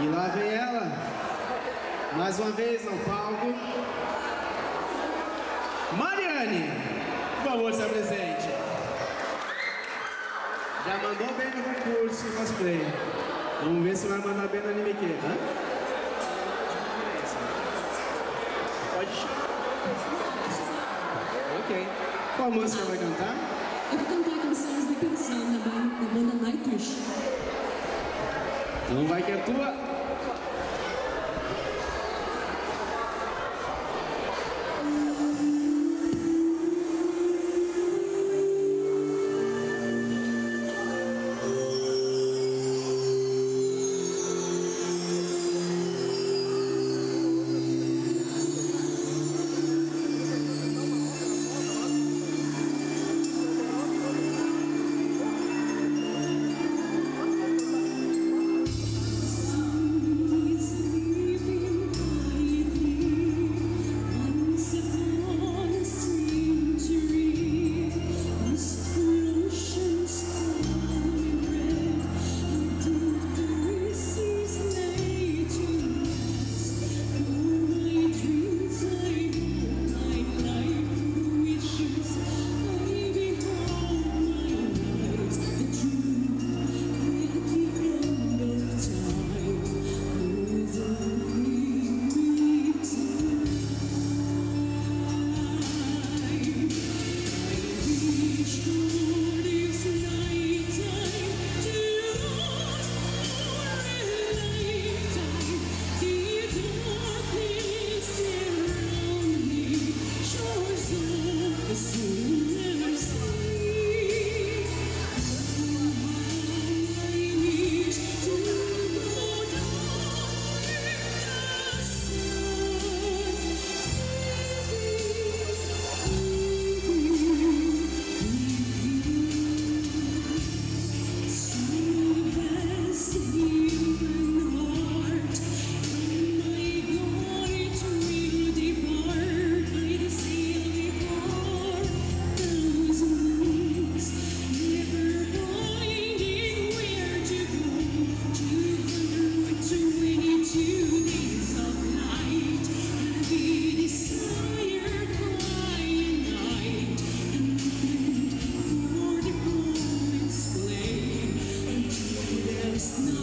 E lá vem ela, mais uma vez ao palco. Mariane, por favor, se apresente. Já mandou bem no concurso cosplay. Vamos ver se vai mandar bem no anime que. Hã? Pode Ok. Qual música vai cantar? Eu vou cantar canções de pensão da banda. Então vai que é tua. Christmas.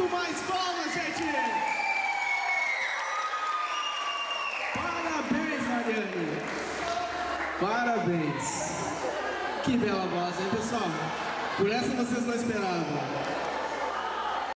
Muito mais palmas, gente! Parabéns, Mariane! Parabéns! Que bela voz, hein, pessoal? Por essa vocês não esperavam.